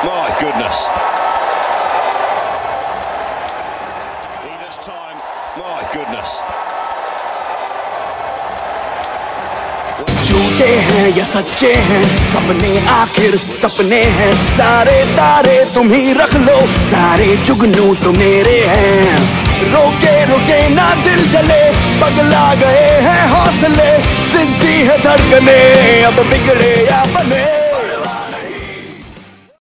This time, my goodness. झूठे हैं या सच्चे हैं सपने आखिर सपने हैं। सारे तारे तुम ही रख लो सारे जुगनू तो मेरे हैं। रोके रोके ना दिल चले पगला गए हैं हौसले जिद्दी है धड़कने अब बिगड़े